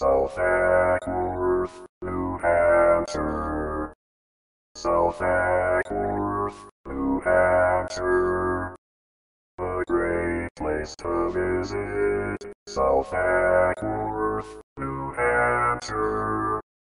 South Acworth, New Hampshire. South Acworth, New Hampshire. A great place to visit. South Acworth, New Hampshire.